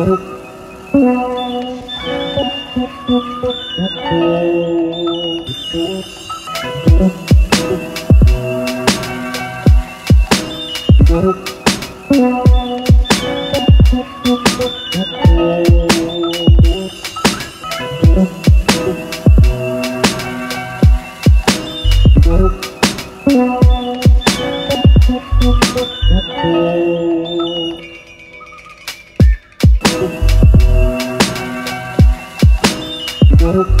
Thank you. Thank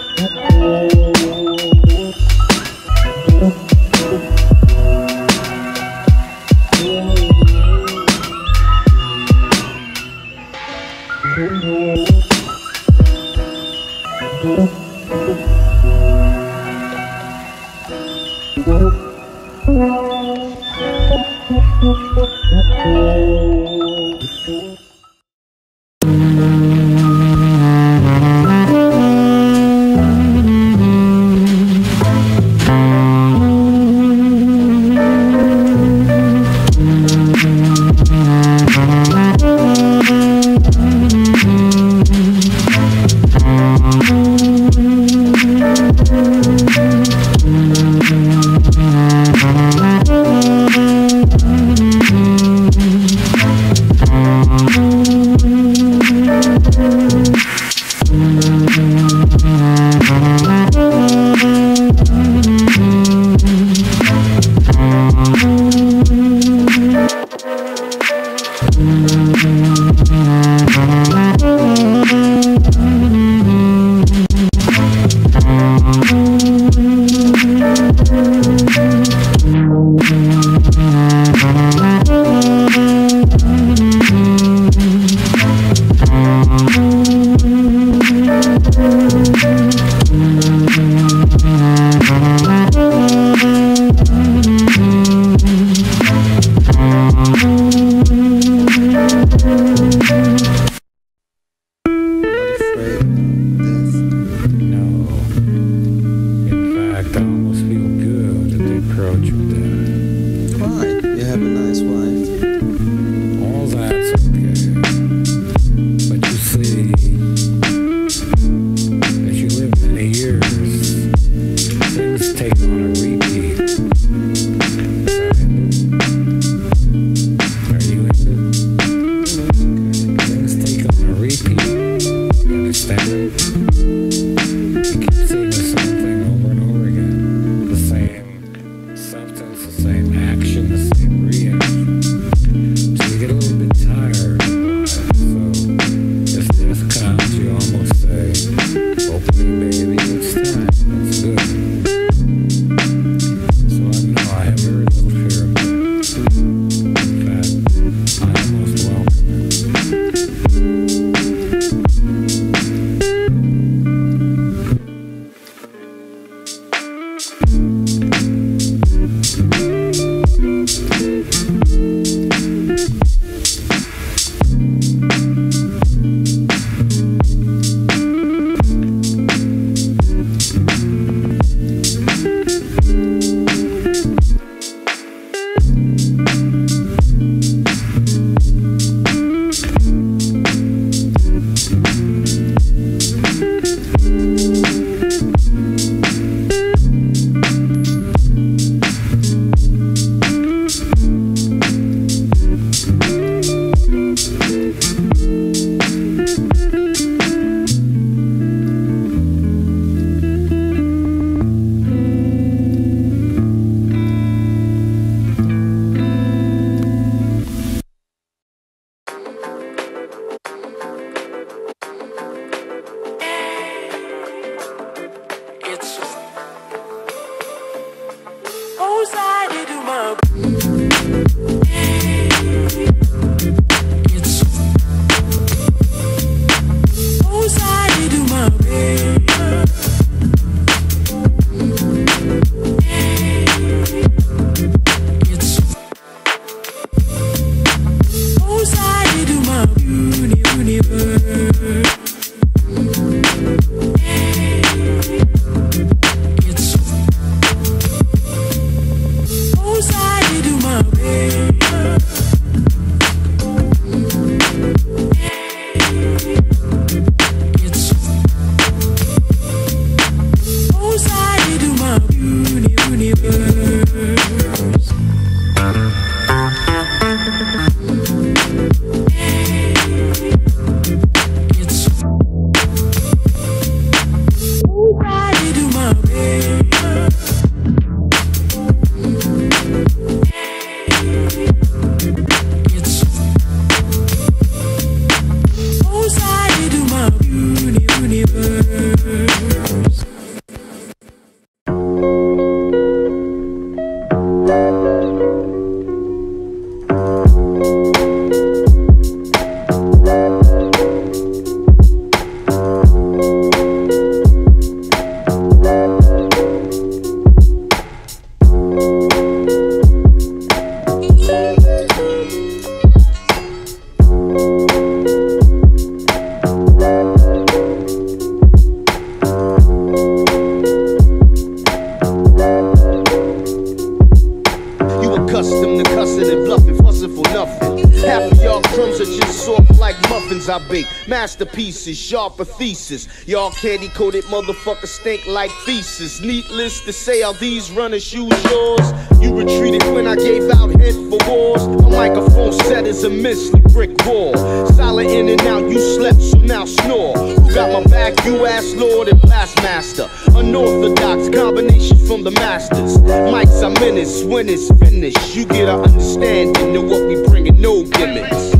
Half of y'all crumbs are just soft like muffins I bake. Masterpieces, sharper thesis. Y'all candy coated motherfuckers stink like feces. Needless to say, are these runners shoes yours? You retreated when I gave out head for wars. My microphone set is a miss like brick wall. Silent in and out, you slept, so now snore. Who got my back? You ass lord and blastmaster. Unorthodox combination from the masters. Mics are menace when it's finished. You get an understanding of what we bringing, no gimmicks.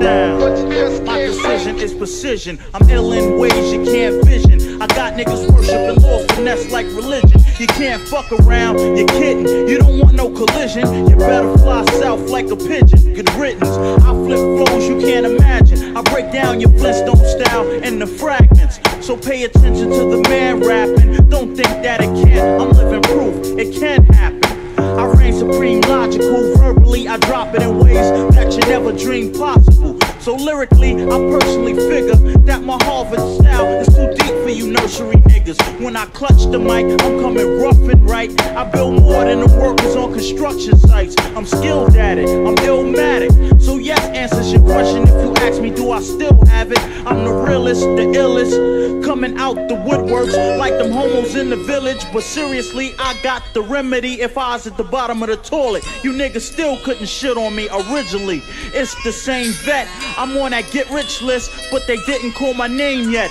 down. My decision is precision. I'm ill in ways you can't vision. I got niggas worshiping law finesse like religion. You can't fuck around, you're kidding. You don't want no collision. You better fly south like a pigeon. Good riddance. I flip flows you can't imagine. Break down your Flintstone style in the fragments. So pay attention to the man rapping. Don't think that it can't. I'm living proof it can happen. I reign supreme, logical. Verbally, I drop it in ways that you never dreamed possible. So lyrically, I personally figure that my Harvard style is too you nursery niggas. When I clutch the mic, I'm coming rough and right. I build more than the workers on construction sites. I'm skilled at it, I'm illmatic. So yes answers your question if you ask me, do I still have it? I'm the realest, the illest, coming out the woodworks like them homos in the village. But seriously, I got the remedy if I was at the bottom of the toilet. You niggas still couldn't shit on me originally. It's the same vet. I'm on that get rich list, but they didn't call my name yet.